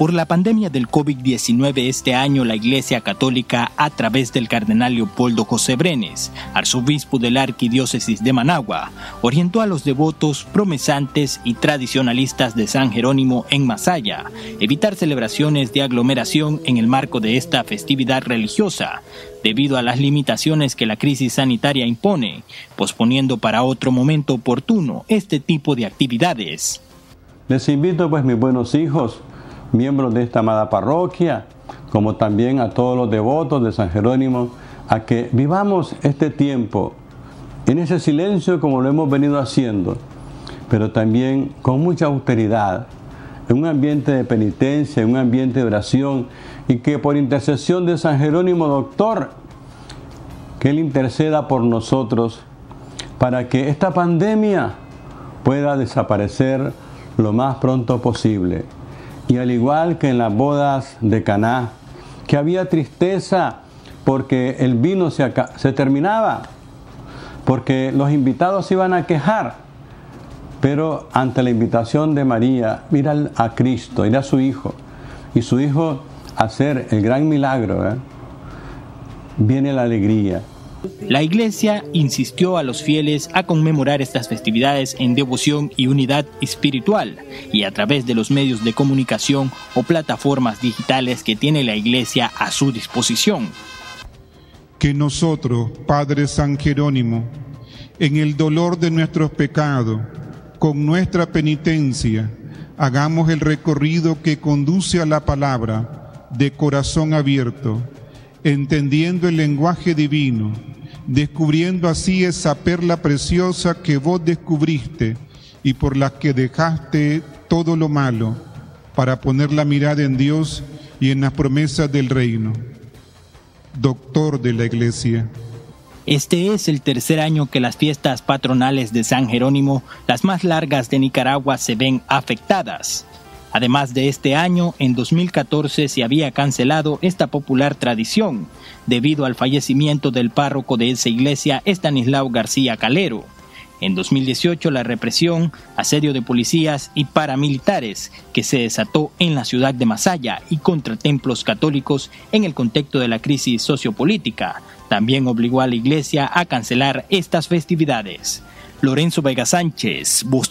Por la pandemia del COVID-19 este año la Iglesia Católica, a través del cardenal Leopoldo José Brenes, arzobispo de la Arquidiócesis de Managua, orientó a los devotos, promesantes y tradicionalistas de San Jerónimo en Masaya evitar celebraciones de aglomeración en el marco de esta festividad religiosa, debido a las limitaciones que la crisis sanitaria impone, posponiendo para otro momento oportuno este tipo de actividades. Les invito pues mis buenos hijos, miembros de esta amada parroquia, como también a todos los devotos de San Jerónimo, a que vivamos este tiempo en ese silencio como lo hemos venido haciendo, pero también con mucha austeridad, en un ambiente de penitencia, en un ambiente de oración, y que por intercesión de San Jerónimo Doctor, que Él interceda por nosotros para que esta pandemia pueda desaparecer lo más pronto posible. Y al igual que en las bodas de Caná, que había tristeza porque el vino se, terminaba, porque los invitados se iban a quejar, pero ante la invitación de María, mira a Cristo, ir a su Hijo, y su Hijo hacer el gran milagro, ¿eh? viene la alegría. La Iglesia insistió a los fieles a conmemorar estas festividades en devoción y unidad espiritual y a través de los medios de comunicación o plataformas digitales que tiene la Iglesia a su disposición. Que nosotros, Padre San Jerónimo, en el dolor de nuestros pecados, con nuestra penitencia, hagamos el recorrido que conduce a la palabra de corazón abierto entendiendo el lenguaje divino, descubriendo así esa perla preciosa que vos descubriste y por la que dejaste todo lo malo para poner la mirada en Dios y en las promesas del reino. Doctor de la Iglesia. Este es el tercer año que las fiestas patronales de San Jerónimo, las más largas de Nicaragua, se ven afectadas. Además de este año, en 2014 se había cancelado esta popular tradición debido al fallecimiento del párroco de esa iglesia, Estanislao García Calero. En 2018 la represión, asedio de policías y paramilitares que se desató en la ciudad de Masaya y contra templos católicos en el contexto de la crisis sociopolítica también obligó a la iglesia a cancelar estas festividades. Lorenzo Vega Sánchez, Voz